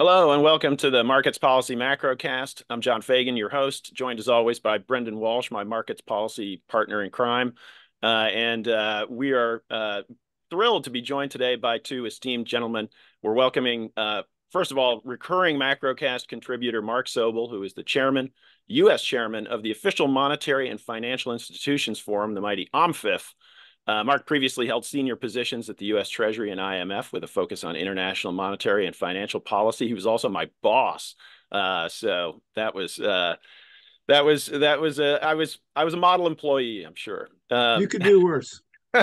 Hello and welcome to the Markets Policy Macrocast. I'm John Fagan, your host, joined as always by Brendan Walsh, my markets policy partner in crime. Uh, and uh, we are uh, thrilled to be joined today by two esteemed gentlemen. We're welcoming, uh, first of all, recurring Macrocast contributor Mark Sobel, who is the chairman, U.S. chairman of the official Monetary and Financial Institutions Forum, the mighty OMFIF. Uh, Mark previously held senior positions at the U.S. Treasury and IMF with a focus on international monetary and financial policy. He was also my boss, uh, so that was uh, that was that was a I was I was a model employee. I'm sure um, you could do worse.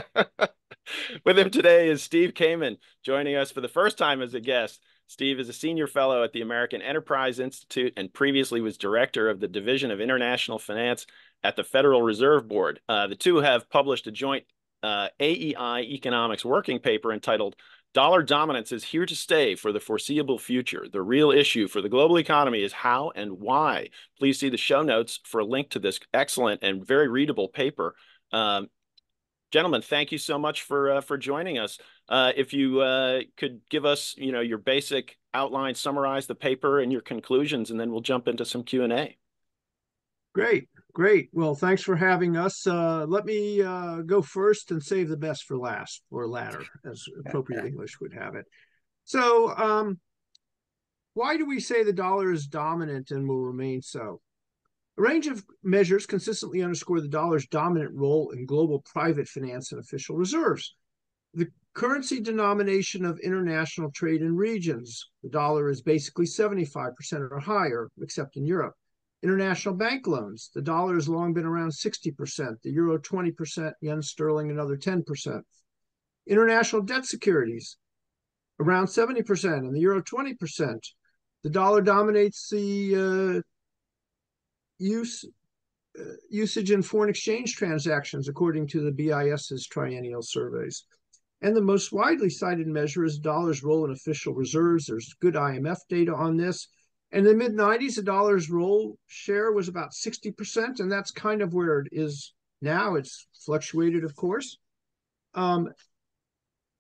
with him today is Steve Kamin, joining us for the first time as a guest. Steve is a senior fellow at the American Enterprise Institute and previously was director of the Division of International Finance at the Federal Reserve Board. Uh, the two have published a joint uh, AEI economics working paper entitled Dollar Dominance is Here to Stay for the Foreseeable Future. The real issue for the global economy is how and why. Please see the show notes for a link to this excellent and very readable paper. Um, gentlemen, thank you so much for uh, for joining us. Uh, if you uh, could give us, you know, your basic outline, summarize the paper and your conclusions, and then we'll jump into some Q and A. Great. Great. Well, thanks for having us. Uh, let me uh, go first and save the best for last, or latter, as appropriate English would have it. So, um, why do we say the dollar is dominant and will remain so? A range of measures consistently underscore the dollar's dominant role in global private finance and official reserves. The currency denomination of international trade in regions. The dollar is basically 75% or higher, except in Europe. International bank loans. The dollar has long been around 60%, the euro 20%, yen sterling another 10%. International debt securities, around 70%, and the euro 20%. The dollar dominates the uh, use uh, usage in foreign exchange transactions, according to the BIS's triennial surveys. And the most widely cited measure is dollar's role in official reserves. There's good IMF data on this. And in the mid 90s, the dollar's role share was about 60%, and that's kind of where it is now. It's fluctuated, of course. Um,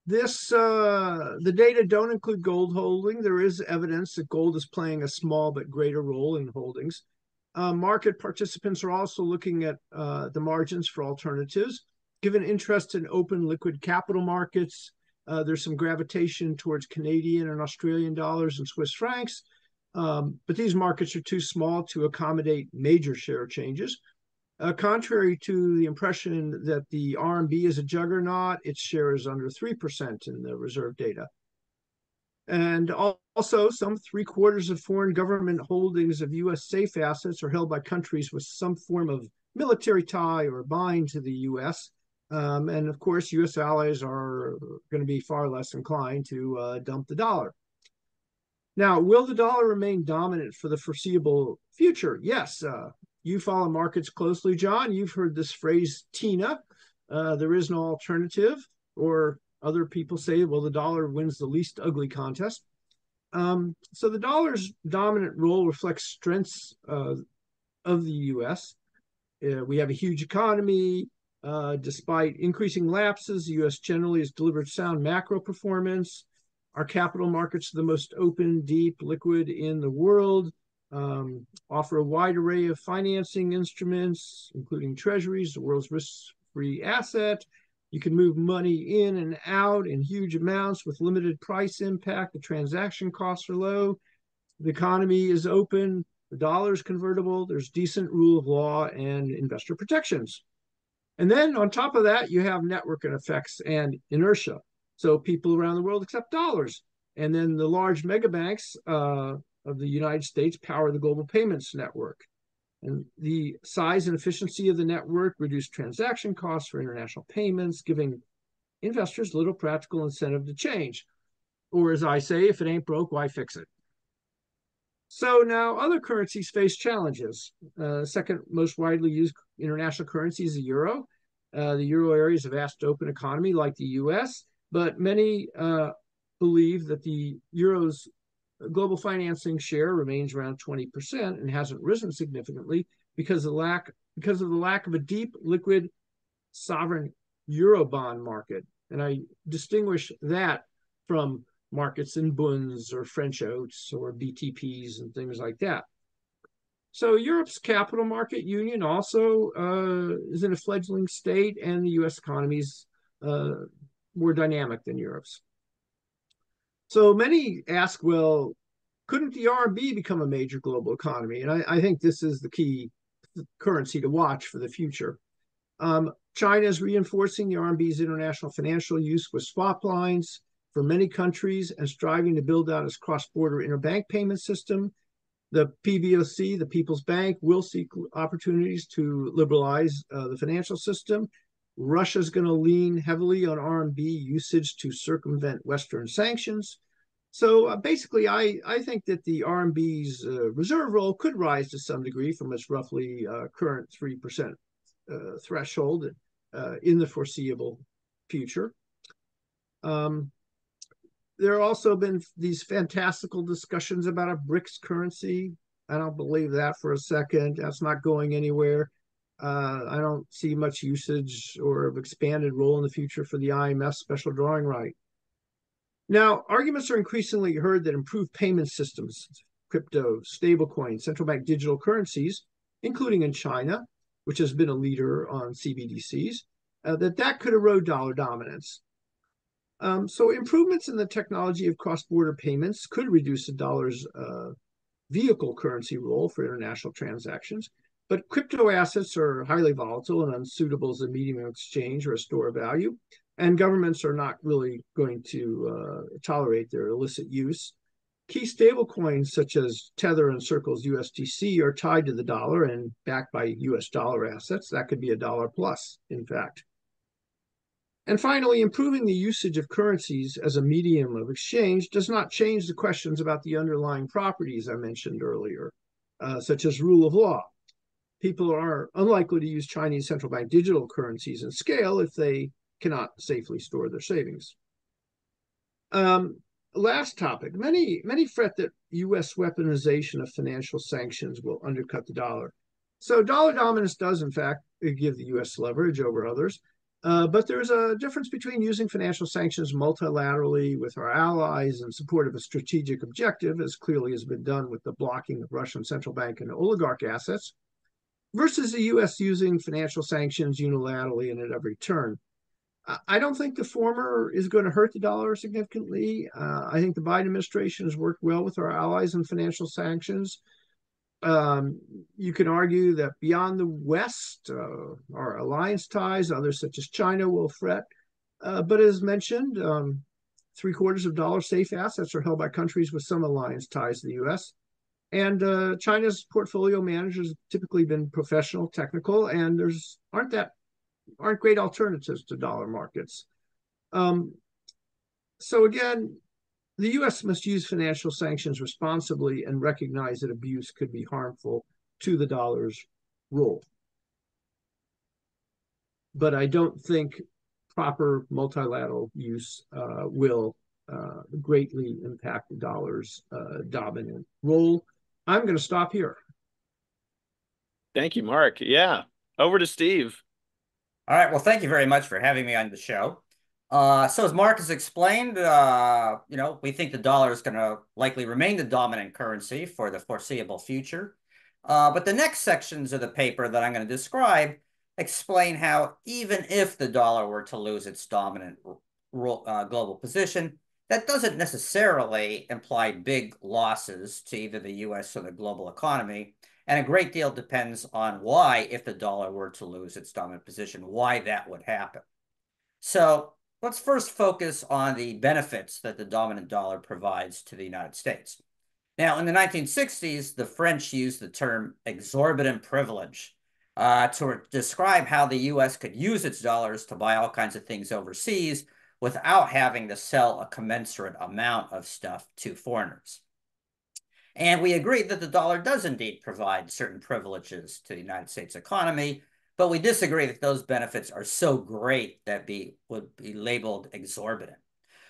this uh, the data don't include gold holding. There is evidence that gold is playing a small but greater role in holdings. Uh, market participants are also looking at uh, the margins for alternatives. Given interest in open liquid capital markets, uh, there's some gravitation towards Canadian and Australian dollars and Swiss francs. Um, but these markets are too small to accommodate major share changes. Uh, contrary to the impression that the RMB is a juggernaut, its share is under 3% in the reserve data. And also, some three quarters of foreign government holdings of U.S. safe assets are held by countries with some form of military tie or bind to the U.S. Um, and of course, U.S. allies are going to be far less inclined to uh, dump the dollar. Now, will the dollar remain dominant for the foreseeable future? Yes. Uh, you follow markets closely, John. You've heard this phrase, TINA. Uh, there is no alternative. Or other people say, well, the dollar wins the least ugly contest. Um, so the dollar's dominant role reflects strengths uh, of the U.S. Uh, we have a huge economy. Uh, despite increasing lapses, the U.S. generally has delivered sound macro performance. Our capital markets are the most open, deep, liquid in the world, um, offer a wide array of financing instruments, including treasuries, the world's risk free asset. You can move money in and out in huge amounts with limited price impact. The transaction costs are low. The economy is open. The dollar is convertible. There's decent rule of law and investor protections. And then on top of that, you have network effects and inertia. So people around the world accept dollars. And then the large mega banks uh, of the United States power the global payments network. And the size and efficiency of the network reduce transaction costs for international payments, giving investors little practical incentive to change. Or as I say, if it ain't broke, why fix it? So now other currencies face challenges. Uh, second most widely used international currency is the euro. Uh, the euro area is a vast open economy like the US, but many uh, believe that the euro's global financing share remains around 20% and hasn't risen significantly because of the lack because of the lack of a deep liquid sovereign euro bond market and i distinguish that from markets in bunds or French OATs or BTPs and things like that. So Europe's capital market union also uh, is in a fledgling state, and the U.S. economy is uh, more dynamic than Europe's. So many ask, well, couldn't the RMB become a major global economy? And I, I think this is the key currency to watch for the future. Um, China is reinforcing the RMB's international financial use with swap lines for many countries and striving to build out its cross-border interbank payment system. The PBOC, the People's Bank, will seek opportunities to liberalize uh, the financial system. Russia's going to lean heavily on RMB usage to circumvent Western sanctions. So uh, basically, I, I think that the RMB's uh, reserve role could rise to some degree from its roughly uh, current 3% uh, threshold uh, in the foreseeable future. Um, there have also been these fantastical discussions about a BRICS currency. I don't believe that for a second. That's not going anywhere. Uh, I don't see much usage or expanded role in the future for the IMF special drawing right. Now, arguments are increasingly heard that improved payment systems, crypto, stablecoin, central bank digital currencies, including in China, which has been a leader on CBDCs, uh, that that could erode dollar dominance. Um, so improvements in the technology of cross-border payments could reduce the dollar's uh, vehicle currency role for international transactions, but crypto assets are highly volatile and unsuitable as a medium of exchange or a store of value and governments are not really going to uh, tolerate their illicit use. Key stablecoins such as Tether and Circle's USDC are tied to the dollar and backed by US dollar assets. That could be a dollar plus, in fact. And finally, improving the usage of currencies as a medium of exchange does not change the questions about the underlying properties I mentioned earlier, uh, such as rule of law. People are unlikely to use Chinese central bank digital currencies in scale if they cannot safely store their savings. Um, last topic. Many many fret that U.S. weaponization of financial sanctions will undercut the dollar. So dollar dominance does, in fact, give the U.S. leverage over others. Uh, but there's a difference between using financial sanctions multilaterally with our allies in support of a strategic objective, as clearly has been done with the blocking of Russian central bank and oligarch assets, versus the U.S. using financial sanctions unilaterally and at every turn. I don't think the former is going to hurt the dollar significantly. Uh, I think the Biden administration has worked well with our allies in financial sanctions. Um, you can argue that beyond the West, uh, our alliance ties, others such as China will fret. Uh, but as mentioned, um, three quarters of dollar safe assets are held by countries with some alliance ties to the U.S. And uh, China's portfolio managers typically been professional, technical, and there's aren't that aren't great alternatives to dollar markets. Um, so again, the U.S. must use financial sanctions responsibly and recognize that abuse could be harmful to the dollar's role. But I don't think proper multilateral use uh, will uh, greatly impact the dollar's uh, dominant role. I'm going to stop here. Thank you, Mark. Yeah. Over to Steve. All right. Well, thank you very much for having me on the show. Uh, so as Mark has explained, uh, you know, we think the dollar is going to likely remain the dominant currency for the foreseeable future. Uh, but the next sections of the paper that I'm going to describe explain how even if the dollar were to lose its dominant uh, global position, that doesn't necessarily imply big losses to either the U.S. or the global economy. And a great deal depends on why, if the dollar were to lose its dominant position, why that would happen. So let's first focus on the benefits that the dominant dollar provides to the United States. Now, in the 1960s, the French used the term exorbitant privilege uh, to describe how the U.S. could use its dollars to buy all kinds of things overseas without having to sell a commensurate amount of stuff to foreigners. And we agree that the dollar does indeed provide certain privileges to the United States economy, but we disagree that those benefits are so great that be would be labeled exorbitant.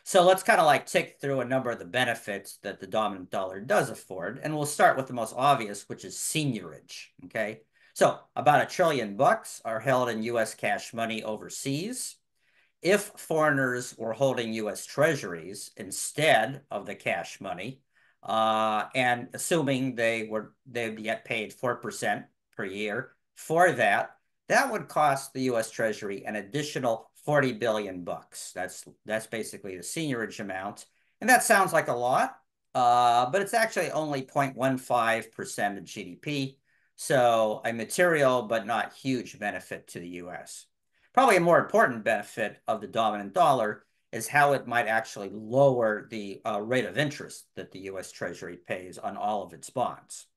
So let's kind of like tick through a number of the benefits that the dominant dollar does afford. And we'll start with the most obvious, which is seigniorage. okay? So about a trillion bucks are held in US cash money overseas. If foreigners were holding U.S. treasuries instead of the cash money, uh, and assuming they were they'd get paid four percent per year for that, that would cost the U.S. Treasury an additional 40 billion bucks. That's that's basically the seigniorage amount. And that sounds like a lot, uh, but it's actually only 0.15% of GDP. So a material but not huge benefit to the US. Probably a more important benefit of the dominant dollar is how it might actually lower the uh, rate of interest that the US Treasury pays on all of its bonds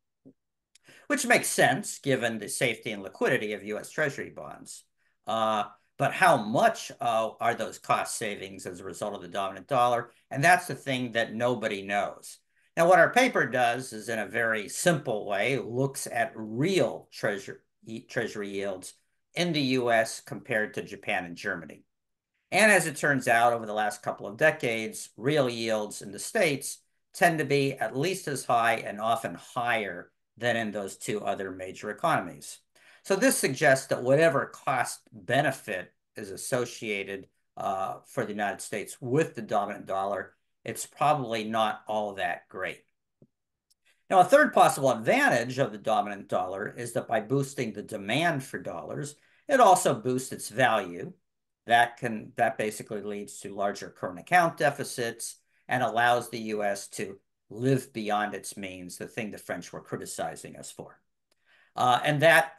which makes sense given the safety and liquidity of U.S. Treasury bonds. Uh, but how much uh, are those cost savings as a result of the dominant dollar? And that's the thing that nobody knows. Now, what our paper does is in a very simple way, looks at real treasury, treasury yields in the US compared to Japan and Germany. And as it turns out, over the last couple of decades, real yields in the States tend to be at least as high and often higher than in those two other major economies. So this suggests that whatever cost benefit is associated uh, for the United States with the dominant dollar, it's probably not all that great. Now, a third possible advantage of the dominant dollar is that by boosting the demand for dollars, it also boosts its value. That can that basically leads to larger current account deficits and allows the U.S. to live beyond its means, the thing the French were criticizing us for. Uh, and that,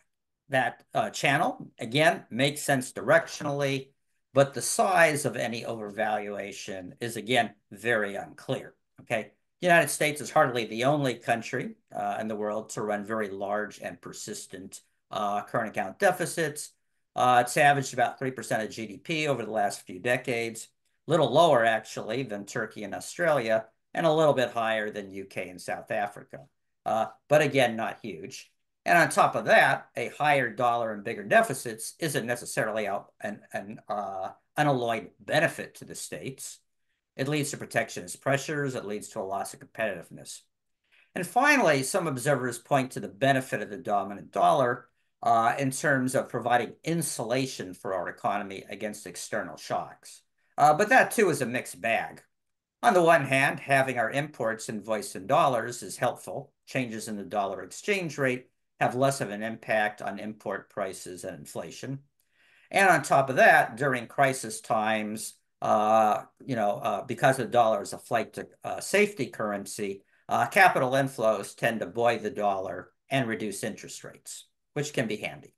that uh, channel, again, makes sense directionally, but the size of any overvaluation is, again, very unclear, okay? The United States is hardly the only country uh, in the world to run very large and persistent uh, current account deficits. Uh, it's averaged about 3% of GDP over the last few decades, a little lower, actually, than Turkey and Australia, and a little bit higher than UK and South Africa. Uh, but again, not huge. And on top of that, a higher dollar and bigger deficits isn't necessarily an, an uh, unalloyed benefit to the states. It leads to protectionist pressures. It leads to a loss of competitiveness. And finally, some observers point to the benefit of the dominant dollar uh, in terms of providing insulation for our economy against external shocks. Uh, but that too is a mixed bag. On the one hand, having our imports invoiced in dollars is helpful. Changes in the dollar exchange rate have less of an impact on import prices and inflation. And on top of that, during crisis times, uh, you know, uh, because the dollar is a flight to uh, safety currency, uh, capital inflows tend to buoy the dollar and reduce interest rates, which can be handy.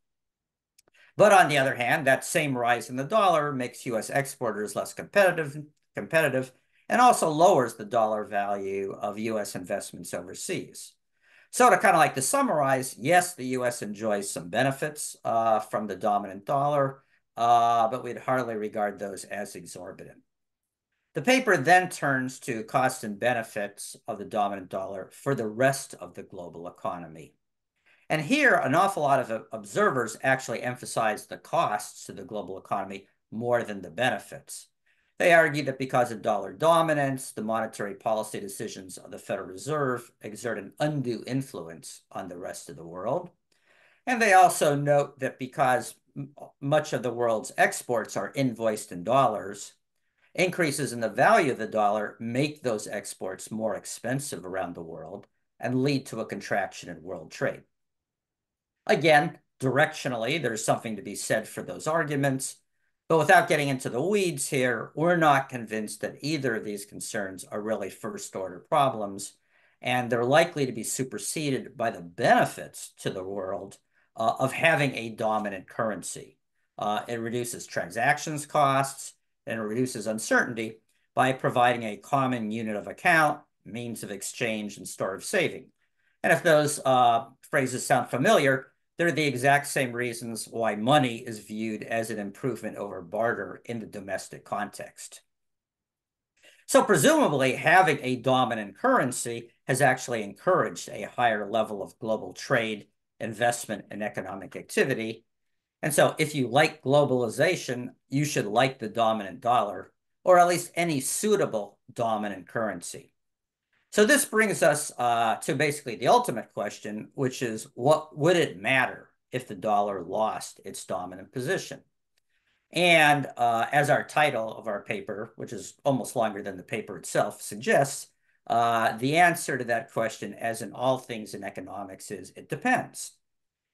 But on the other hand, that same rise in the dollar makes U.S. exporters less competitive, competitive and also lowers the dollar value of U.S. investments overseas. So to kind of like to summarize, yes, the U.S. enjoys some benefits uh, from the dominant dollar, uh, but we'd hardly regard those as exorbitant. The paper then turns to costs and benefits of the dominant dollar for the rest of the global economy. And here, an awful lot of observers actually emphasize the costs to the global economy more than the benefits. They argue that because of dollar dominance, the monetary policy decisions of the Federal Reserve exert an undue influence on the rest of the world. And they also note that because much of the world's exports are invoiced in dollars, increases in the value of the dollar make those exports more expensive around the world and lead to a contraction in world trade. Again, directionally, there's something to be said for those arguments, but without getting into the weeds here, we're not convinced that either of these concerns are really first order problems, and they're likely to be superseded by the benefits to the world uh, of having a dominant currency. Uh, it reduces transactions costs and it reduces uncertainty by providing a common unit of account, means of exchange, and store of saving. And if those uh, phrases sound familiar, they're the exact same reasons why money is viewed as an improvement over barter in the domestic context. So presumably having a dominant currency has actually encouraged a higher level of global trade, investment, and economic activity. And so if you like globalization, you should like the dominant dollar, or at least any suitable dominant currency. So this brings us uh, to basically the ultimate question, which is what would it matter if the dollar lost its dominant position? And uh, as our title of our paper, which is almost longer than the paper itself, suggests, uh, the answer to that question, as in all things in economics, is it depends.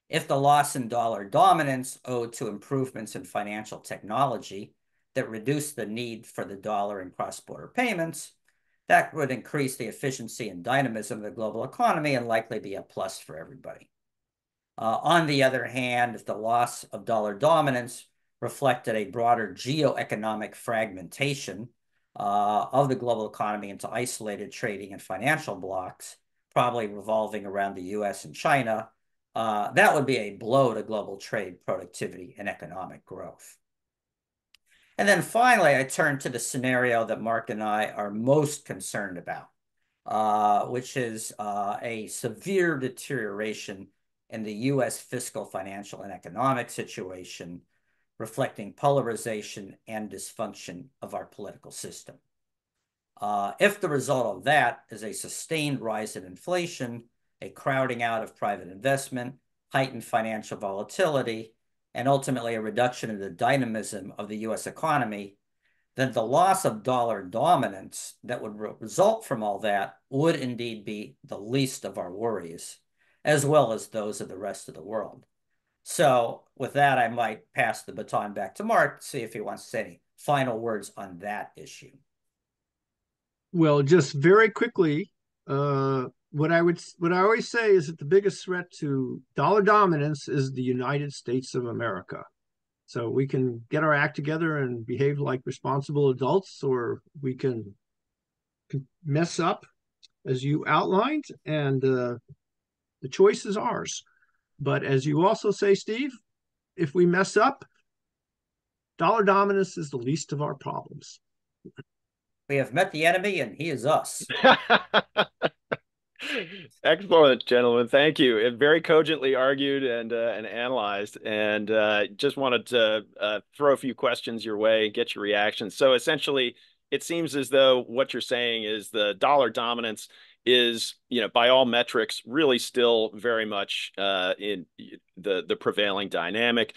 If the loss in dollar dominance owed to improvements in financial technology that reduce the need for the dollar in cross-border payments, that would increase the efficiency and dynamism of the global economy and likely be a plus for everybody. Uh, on the other hand, if the loss of dollar dominance reflected a broader geoeconomic fragmentation uh, of the global economy into isolated trading and financial blocs, probably revolving around the US and China, uh, that would be a blow to global trade, productivity, and economic growth. And then finally, I turn to the scenario that Mark and I are most concerned about, uh, which is uh, a severe deterioration in the U.S. fiscal, financial, and economic situation, reflecting polarization and dysfunction of our political system. Uh, if the result of that is a sustained rise in inflation, a crowding out of private investment, heightened financial volatility, and ultimately a reduction in the dynamism of the US economy, then the loss of dollar dominance that would re result from all that would indeed be the least of our worries, as well as those of the rest of the world. So with that, I might pass the baton back to Mark to see if he wants to say any final words on that issue. Well, just very quickly, uh, what I would what I always say is that the biggest threat to dollar dominance is the United States of America. So we can get our act together and behave like responsible adults, or we can mess up, as you outlined, and uh, the choice is ours. But as you also say, Steve, if we mess up, dollar dominance is the least of our problems. We have met the enemy, and he is us. Excellent, gentlemen. Thank you. It very cogently argued and uh, and analyzed, and uh, just wanted to uh, throw a few questions your way, get your reactions. So essentially, it seems as though what you're saying is the dollar dominance is, you know, by all metrics, really still very much uh, in the the prevailing dynamic.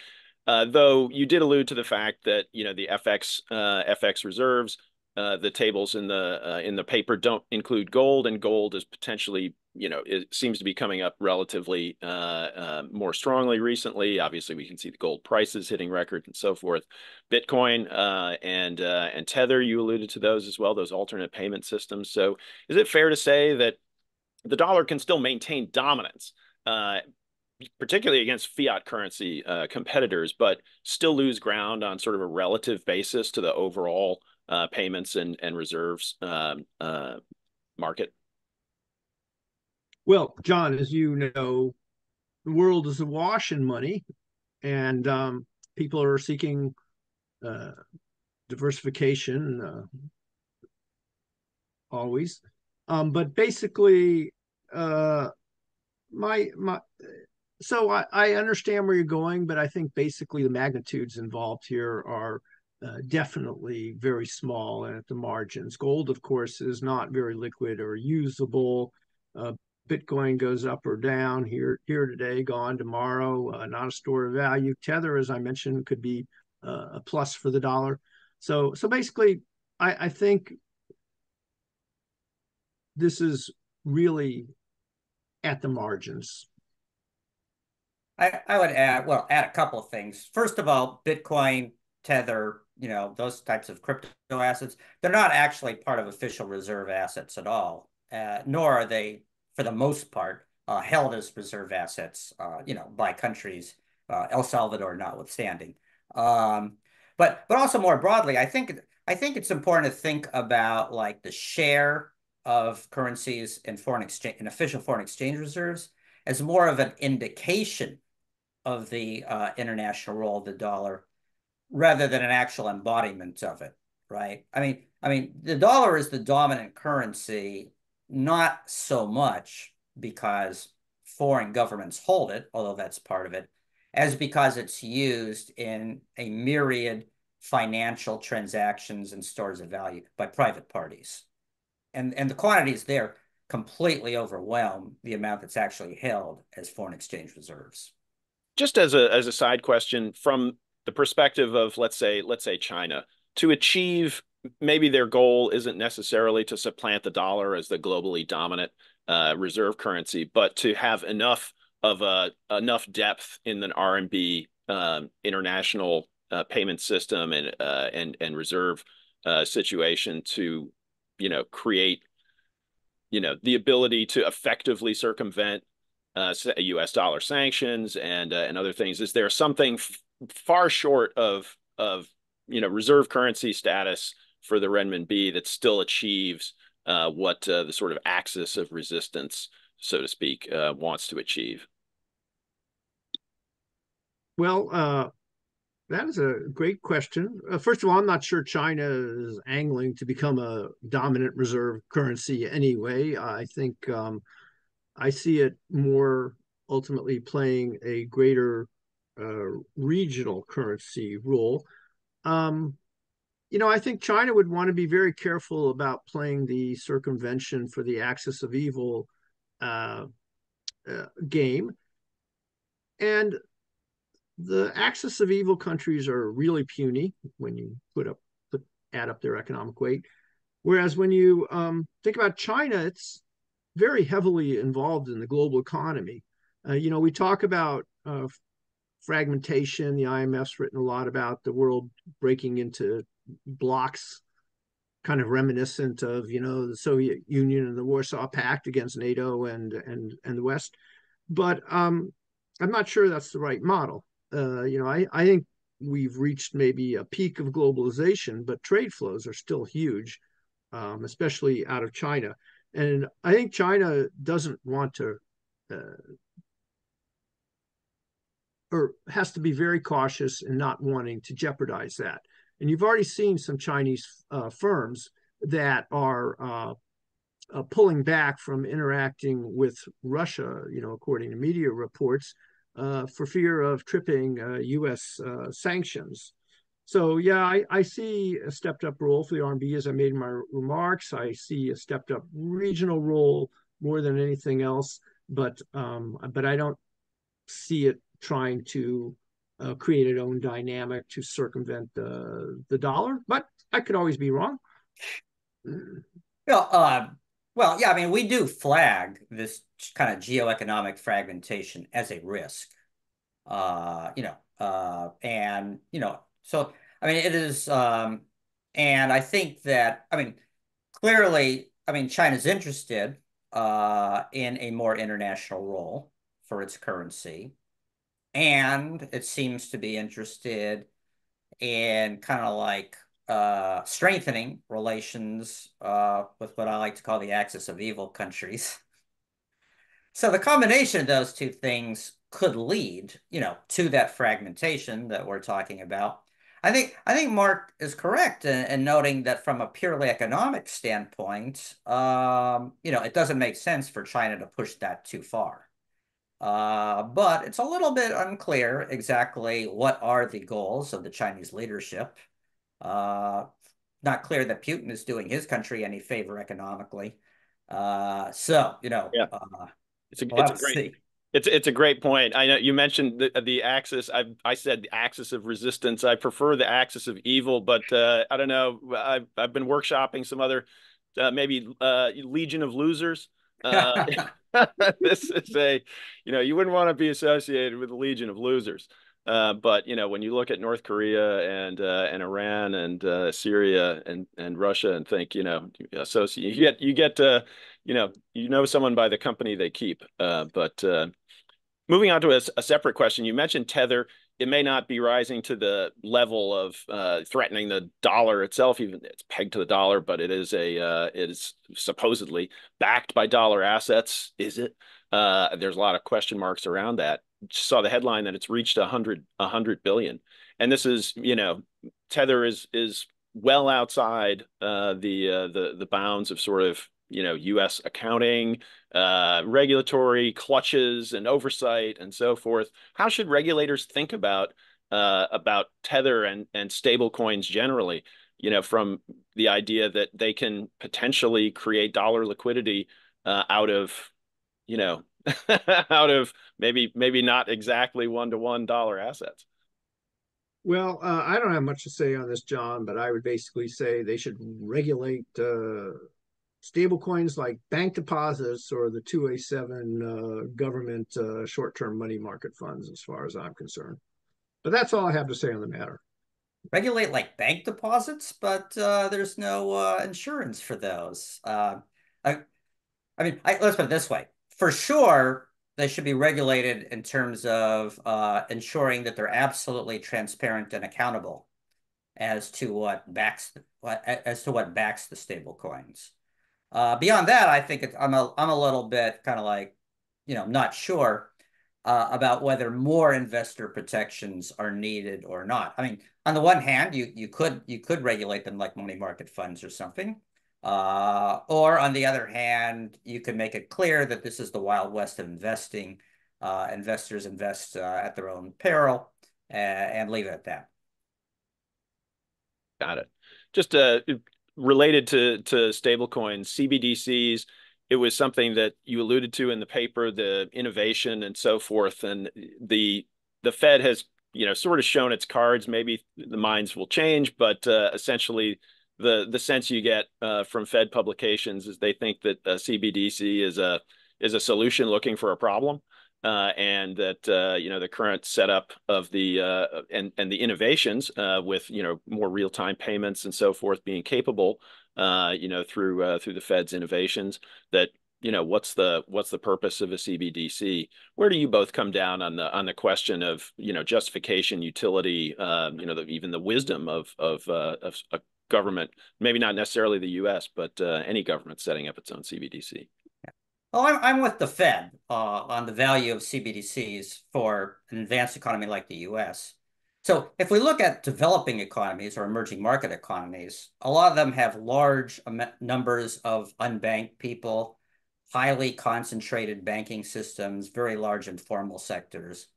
Uh, though you did allude to the fact that you know the FX uh, FX reserves uh, the tables in the uh, in the paper don't include gold, and gold is potentially, you know, it seems to be coming up relatively uh, uh, more strongly recently. Obviously, we can see the gold prices hitting records and so forth. Bitcoin uh, and and Tether, you alluded to those as well, those alternate payment systems. So, is it fair to say that the dollar can still maintain dominance? particularly against fiat currency uh, competitors, but still lose ground on sort of a relative basis to the overall uh, payments and, and reserves um, uh, market? Well, John, as you know, the world is awash in money, and um, people are seeking uh, diversification uh, always. Um, but basically, uh, my my so I, I understand where you're going, but I think basically the magnitudes involved here are uh, definitely very small and at the margins. Gold, of course, is not very liquid or usable. Uh, Bitcoin goes up or down here here today, gone tomorrow. Uh, not a store of value. Tether, as I mentioned, could be uh, a plus for the dollar. So so basically, I, I think this is really at the margins. I, I would add well add a couple of things. First of all, Bitcoin, Tether, you know, those types of crypto assets, they're not actually part of official reserve assets at all, uh, nor are they, for the most part, uh, held as reserve assets, uh, you know, by countries, uh, El Salvador notwithstanding. Um, but but also more broadly, I think I think it's important to think about like the share of currencies in foreign exchange in official foreign exchange reserves as more of an indication of the uh, international role of the dollar rather than an actual embodiment of it, right? I mean, I mean, the dollar is the dominant currency, not so much because foreign governments hold it, although that's part of it, as because it's used in a myriad financial transactions and stores of value by private parties. And, and the quantities there completely overwhelm the amount that's actually held as foreign exchange reserves. Just as a as a side question, from the perspective of let's say let's say China to achieve maybe their goal isn't necessarily to supplant the dollar as the globally dominant uh, reserve currency, but to have enough of a enough depth in the RMB um, international uh, payment system and uh, and and reserve uh, situation to you know create you know the ability to effectively circumvent uh, U.S. dollar sanctions and uh, and other things. Is there something far short of of you know reserve currency status for the renminbi that still achieves uh, what uh, the sort of axis of resistance, so to speak, uh, wants to achieve? Well, uh, that is a great question. Uh, first of all, I'm not sure China is angling to become a dominant reserve currency anyway. I think um, I see it more ultimately playing a greater uh, regional currency role. Um, you know, I think China would want to be very careful about playing the circumvention for the axis of evil uh, uh, game. And the axis of evil countries are really puny when you put up put, add up their economic weight. Whereas when you um, think about China, it's very heavily involved in the global economy. Uh, you know, we talk about uh, fragmentation. The IMF's written a lot about the world breaking into blocks kind of reminiscent of you know the Soviet Union and the Warsaw Pact against NATO and and and the West, but um, I'm not sure that's the right model. Uh, you know, I I think we've reached maybe a peak of globalization, but trade flows are still huge, um, especially out of China, and I think China doesn't want to. Uh, or has to be very cautious in not wanting to jeopardize that. And you've already seen some Chinese uh, firms that are uh, uh, pulling back from interacting with Russia, you know, according to media reports, uh, for fear of tripping U.S. Uh, uh, sanctions. So yeah, I, I, see a stepped up role for the RMB as I made my remarks. I see a stepped up regional role more than anything else, but um, but I don't see it trying to uh, create its own dynamic to circumvent the the dollar. But I could always be wrong. Well, uh, well, yeah. I mean, we do flag this kind of geoeconomic fragmentation as a risk. Uh, you know, uh, and you know, so I mean, it is, um, and I think that I mean, clearly, I mean, China's interested uh, in a more international role for its currency and it seems to be interested in kind of like uh, strengthening relations uh, with what I like to call the axis of evil countries. So the combination of those two things could lead, you know, to that fragmentation that we're talking about. I think I think Mark is correct in, in noting that from a purely economic standpoint, um, you know, it doesn't make sense for China to push that too far. Uh, but it's a little bit unclear exactly what are the goals of the Chinese leadership. Uh, not clear that Putin is doing his country any favor economically. Uh, so you know, yeah. Uh, it's a, we'll it's a great, see. it's it's a great point. I know you mentioned the the axis. I I said the axis of resistance. I prefer the axis of evil, but uh, I don't know. I've I've been workshopping some other uh, maybe uh, Legion of Losers. Uh, this is a, you know, you wouldn't want to be associated with a legion of losers. Uh, but you know, when you look at North Korea and uh, and Iran and uh, Syria and and Russia and think, you know, associate you get you get to, you know, you know someone by the company they keep. Uh, but uh, moving on to a, a, separate question, you mentioned Tether it may not be rising to the level of uh, threatening the dollar itself. Even it's pegged to the dollar, but it is a uh, it is supposedly backed by dollar assets. Is it? Uh, there's a lot of question marks around that. Just saw the headline that it's reached a hundred a hundred billion, and this is you know Tether is is well outside uh, the uh, the the bounds of sort of you know U.S. accounting, uh, regulatory clutches, and oversight, and so forth. How should regulators think about uh, about tether and and stable coins generally? You know, from the idea that they can potentially create dollar liquidity uh, out of, you know, out of maybe maybe not exactly one to one dollar assets. Well, uh, I don't have much to say on this, John, but I would basically say they should regulate uh, stable coins like bank deposits or the 2A7 uh, government uh, short term money market funds, as far as I'm concerned. But that's all I have to say on the matter. Regulate like bank deposits, but uh, there's no uh, insurance for those. Uh, I, I mean, I, let's put it this way: for sure, they should be regulated in terms of uh, ensuring that they're absolutely transparent and accountable as to what backs as to what backs the stable coins. Uh, beyond that, I think it's, I'm a I'm a little bit kind of like, you know, not sure uh, about whether more investor protections are needed or not. I mean, on the one hand, you you could you could regulate them like money market funds or something. Uh, or on the other hand, you can make it clear that this is the Wild West of investing. Uh, investors invest uh, at their own peril and, and leave it at that. Got it. Just uh, related to to stablecoins, CBDCs. It was something that you alluded to in the paper, the innovation and so forth, and the the Fed has you know sort of shown its cards. Maybe the minds will change, but uh, essentially the the sense you get uh, from Fed publications is they think that CBDC is a is a solution looking for a problem, uh, and that uh, you know the current setup of the uh, and and the innovations uh, with you know more real time payments and so forth being capable, uh, you know through through the Fed's innovations that you know what's the what's the purpose of a CBDC? Where do you both come down on the on the question of you know justification, utility, um, you know the, even the wisdom of of, of a government, maybe not necessarily the U.S., but any government setting up its own CBDC? Well, I'm, I'm with the Fed uh, on the value of CBDCs for an advanced economy like the US. So if we look at developing economies or emerging market economies, a lot of them have large numbers of unbanked people, highly concentrated banking systems, very large informal sectors.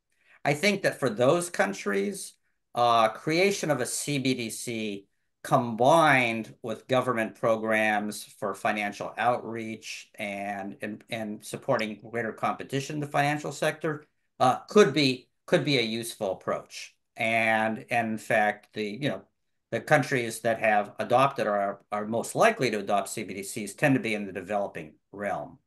I think that for those countries, uh, creation of a CBDC combined with government programs for financial outreach and and, and supporting greater competition in the financial sector uh, could be could be a useful approach. And, and in fact, the you know the countries that have adopted or are, are most likely to adopt CBDCs tend to be in the developing realm.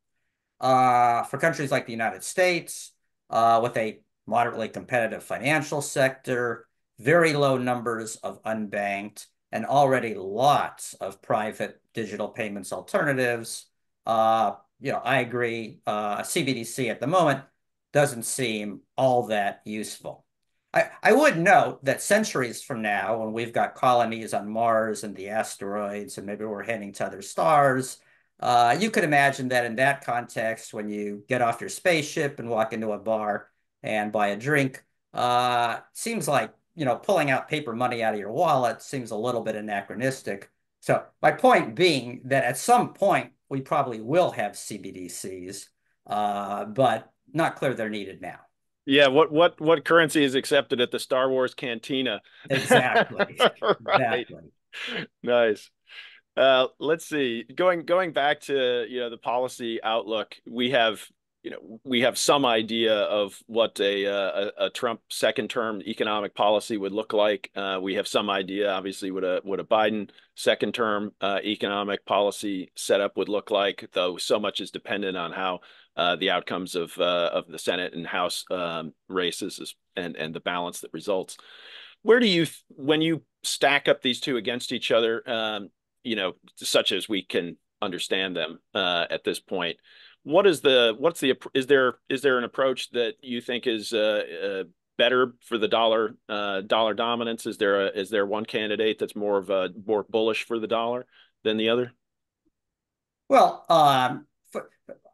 Uh, for countries like the United States, uh, with a moderately competitive financial sector, very low numbers of unbanked, and already lots of private digital payments alternatives. Uh, you know, I agree. Uh, CBDC at the moment doesn't seem all that useful. I, I would note that centuries from now, when we've got colonies on Mars and the asteroids, and maybe we're heading to other stars, uh, you could imagine that in that context, when you get off your spaceship and walk into a bar and buy a drink, uh, seems like you know, pulling out paper money out of your wallet seems a little bit anachronistic. So my point being that at some point we probably will have CBDCs, uh, but not clear they're needed now. Yeah, what what what currency is accepted at the Star Wars cantina? Exactly. right. Exactly. Nice. Uh, let's see. Going going back to you know the policy outlook, we have you know we have some idea of what a uh, a, a, Trump second term economic policy would look like. Uh, we have some idea, obviously, what a what a Biden second term uh, economic policy setup would look like. Though so much is dependent on how uh, the outcomes of uh, of the Senate and House um, races and and the balance that results. Where do you when you stack up these two against each other? Um, you know, such as we can understand them uh, at this point what is the what's the is there is there an approach that you think is uh, uh, better for the dollar uh, dollar dominance? Is there a, is there one candidate that's more of a more bullish for the dollar than the other? Well, um,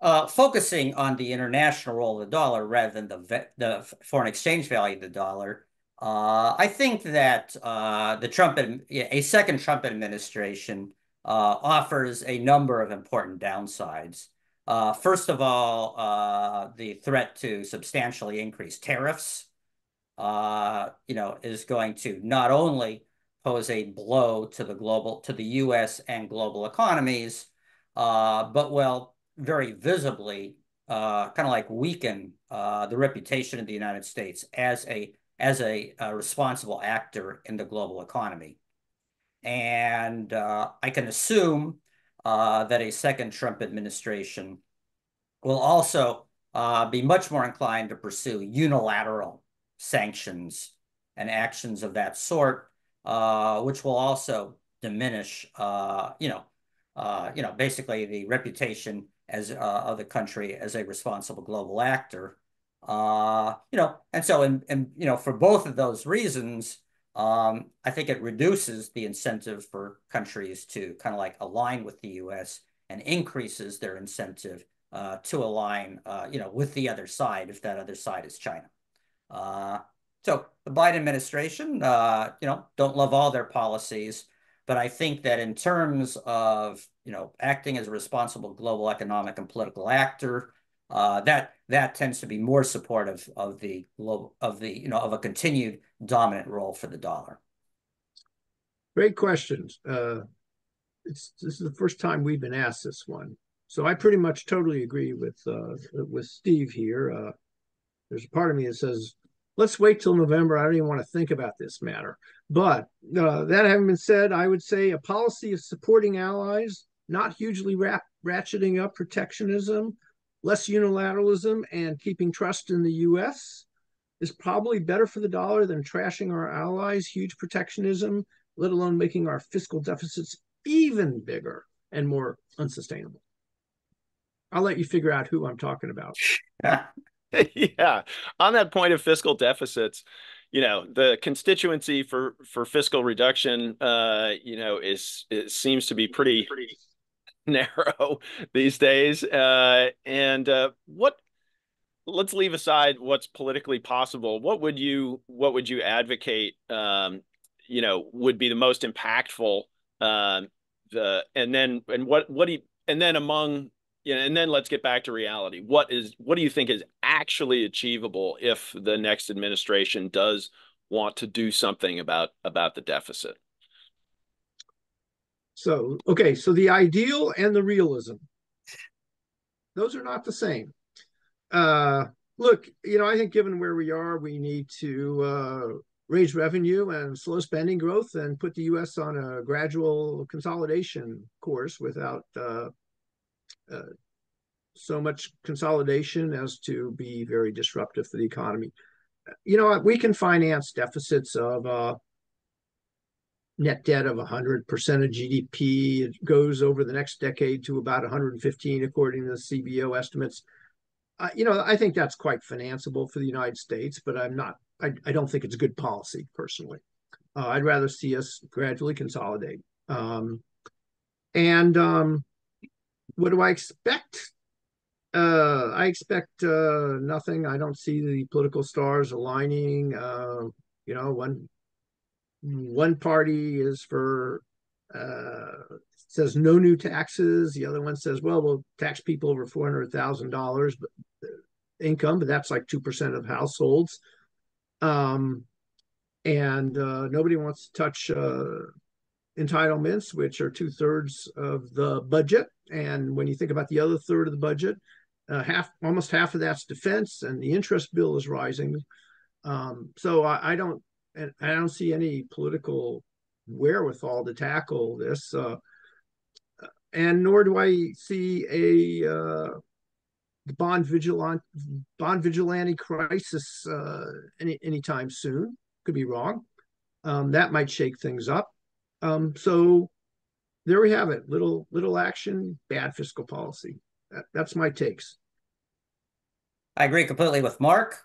uh, focusing on the international role of the dollar rather than the the foreign exchange value of the dollar, uh, I think that uh, the Trump a second Trump administration offers a number of important downsides. Uh, first of all, uh, the threat to substantially increase tariffs, uh, you know, is going to not only pose a blow to the global, to the U.S. and global economies, uh, but will very visibly uh, kind of like weaken uh, the reputation of the United States as a as a, a responsible actor in the global economy. And I can assume uh, that a second Trump administration will also uh, be much more inclined to pursue unilateral sanctions and actions of that sort, uh, which will also diminish, uh, you know, uh, you know, basically the reputation as uh, of the country as a responsible global actor. Uh, you know, and so, and, and you know, for both of those reasons, um, I think it reduces the incentive for countries to kind of like align with the U.S. and increases their incentive uh, to align, uh, you know, with the other side if that other side is China. Uh, so the Biden administration, uh, you know, don't love all their policies, but I think that in terms of, you know, acting as a responsible global economic and political actor, uh, that that tends to be more supportive of the global of the you know of a continued dominant role for the dollar. Great questions. Uh, it's this is the first time we've been asked this one, so I pretty much totally agree with uh, with Steve here. Uh, there's a part of me that says, let's wait till November. I don't even want to think about this matter. But uh, that having been said, I would say a policy of supporting allies, not hugely ratcheting up protectionism, less unilateralism and keeping trust in the US is probably better for the dollar than trashing our allies, huge protectionism, let alone making our fiscal deficits even bigger and more unsustainable. I'll let you figure out who I'm talking about. yeah. On that point of fiscal deficits, you know, the constituency for for fiscal reduction uh, you know, is it seems to be pretty, pretty narrow these days. Uh, and uh, what? Let's leave aside what's politically possible. What would you What would you advocate? Um, you know, would be the most impactful. Um, the and then and what what do you and then among you know, and then let's get back to reality. What is what do you think is actually achievable if the next administration does want to do something about about the deficit? So, okay, so the ideal and the realism, those are not the same. Uh, look, you know, I think given where we are, we need to uh, raise revenue and slow spending growth and put the U.S. on a gradual consolidation course without uh, uh, so much consolidation as to be very disruptive for the economy. You know, we can finance deficits of uh, net debt of 100% of GDP. It goes over the next decade to about 115, according to the CBO estimates. Uh, you know, I think that's quite financeable for the United States, but I'm not, I, I don't think it's good policy personally. Uh, I'd rather see us gradually consolidate. Um, and um, what do I expect? Uh, I expect uh, nothing. I don't see the political stars aligning. Uh, you know, one one party is for uh, says no new taxes. The other one says, well, we'll tax people over four hundred thousand dollars income, but that's like two percent of households. Um, and uh, nobody wants to touch uh, entitlements, which are two thirds of the budget. And when you think about the other third of the budget, uh, half almost half of that's defense, and the interest bill is rising. Um, so I, I, don't and I don't see any political wherewithal to tackle this. Uh, and nor do I see a uh, bond vigilante bond vigilante crisis uh, any anytime soon. Could be wrong. Um, that might shake things up. Um, so there we have it. Little little action, bad fiscal policy. That, that's my takes. I agree completely with Mark.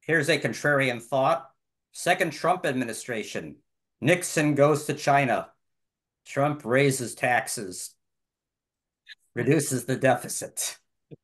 Here's a contrarian thought. Second Trump administration, Nixon goes to China. Trump raises taxes, reduces the deficit.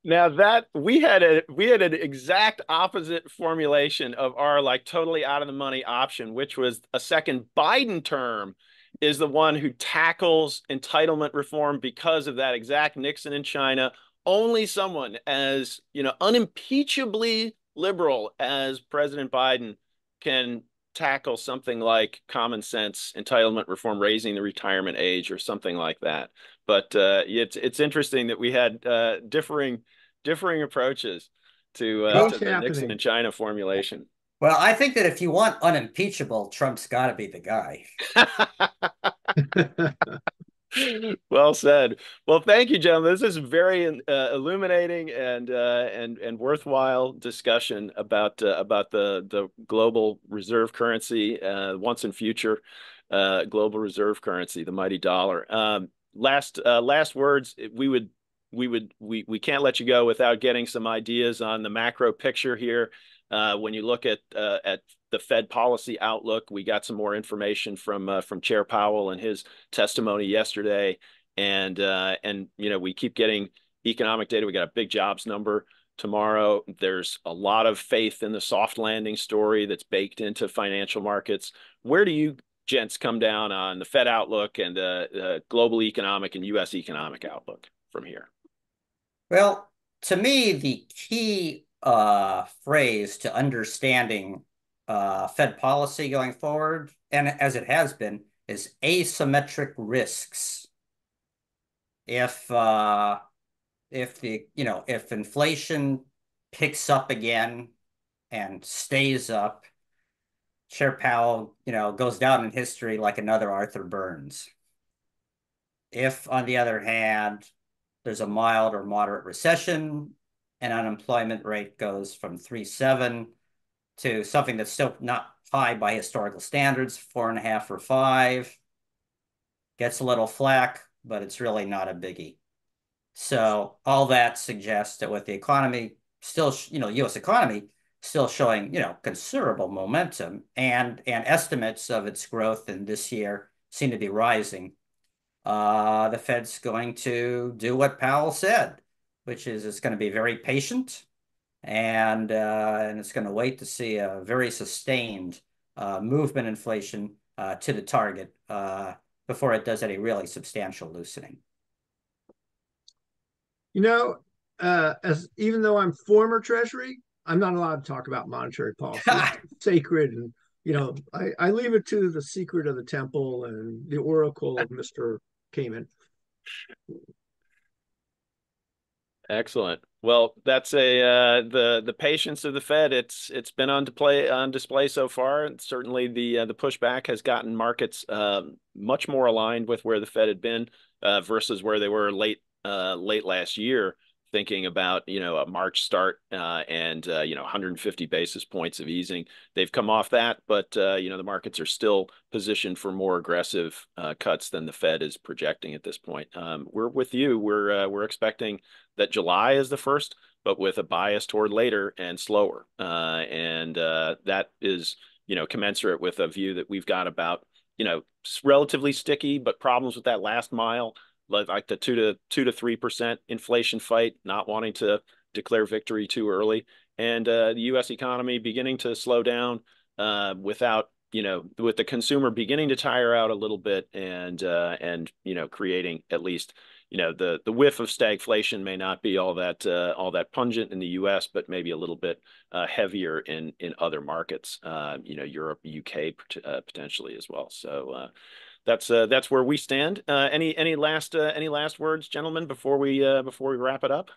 Now that we had a we had an exact opposite formulation of our like totally out of the money option, which was a second Biden term is the one who tackles entitlement reform because of that exact Nixon in China. Only someone as you know unimpeachably liberal as President Biden can tackle something like common sense entitlement reform, raising the retirement age, or something like that. But uh, it's it's interesting that we had uh, differing differing approaches to, uh, to the Nixon and China formulation. Well, I think that if you want unimpeachable, Trump's got to be the guy. well said. Well, thank you, gentlemen. This is very uh, illuminating and uh, and and worthwhile discussion about uh, about the the global reserve currency, uh, once and future uh, global reserve currency, the mighty dollar. Um, last uh, last words. We would we would we we can't let you go without getting some ideas on the macro picture here. When you look at at the Fed policy outlook. We got some more information from uh, from Chair Powell and his testimony yesterday, and uh, and you know we keep getting economic data. We got a big jobs number tomorrow. There's a lot of faith in the soft landing story that's baked into financial markets. Where do you gents come down on the Fed outlook and uh, uh global economic and U.S. economic outlook from here? Well, to me, the key uh, phrase to understanding uh, Fed policy going forward, and as it has been, is asymmetric risks. If uh, if the you know if inflation picks up again and stays up, Chair Powell you know goes down in history like another Arthur Burns. If on the other hand there's a mild or moderate recession and unemployment rate goes from three seven to something that's still not high by historical standards, four and a half or five. Gets a little flack, but it's really not a biggie. So all that suggests that with the economy still, you know, U.S. economy still showing, you know, considerable momentum and and estimates of its growth in this year seem to be rising. Uh, the Fed's going to do what Powell said, which is it's going to be very patient and uh, and it's going to wait to see a very sustained uh, movement inflation uh, to the target uh, before it does any really substantial loosening. You know, uh, as even though I'm former Treasury, I'm not allowed to talk about monetary policy. sacred, and you know, I, I leave it to the secret of the temple and the oracle of Mister Kamin. Excellent. Well, that's a uh, the the patience of the Fed. It's it's been on display on display so far. Certainly, the uh, the pushback has gotten markets uh, much more aligned with where the Fed had been uh, versus where they were late uh, late last year thinking about you know a March start uh, and uh, you know 150 basis points of easing. They've come off that, but uh, you know the markets are still positioned for more aggressive uh, cuts than the Fed is projecting at this point. Um, we're with you. We're uh, we're expecting that July is the first, but with a bias toward later and slower, uh, and that is you know commensurate with a view that we've got about you know relatively sticky, but problems with that last mile like the two to two to three percent inflation fight, not wanting to declare victory too early, and uh, the U.S. economy beginning to slow down uh, without you know with the consumer beginning to tire out a little bit, and uh, and you know creating at least you know the the whiff of stagflation may not be all that uh, all that pungent in the U.S., but maybe a little bit uh, heavier in in other markets, uh, you know Europe, UK uh, potentially as well. So uh, that's uh, that's where we stand. Uh, any any last uh, any last words, gentlemen, before we uh, before we wrap it up?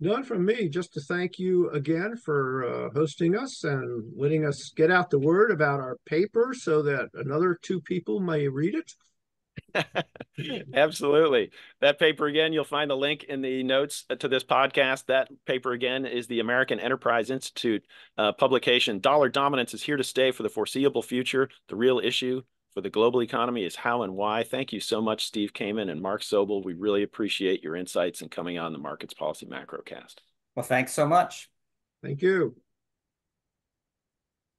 None from me. Just to thank you again for uh, hosting us and letting us get out the word about our paper, so that another two people may read it. Absolutely. That paper again, you'll find the link in the notes to this podcast. That paper again is the American Enterprise Institute uh, publication. Dollar dominance is here to stay for the foreseeable future. The real issue for the global economy is how and why. Thank you so much, Steve Kamin and Mark Sobel. We really appreciate your insights and coming on the Markets Policy Macrocast. Well, thanks so much. Thank you.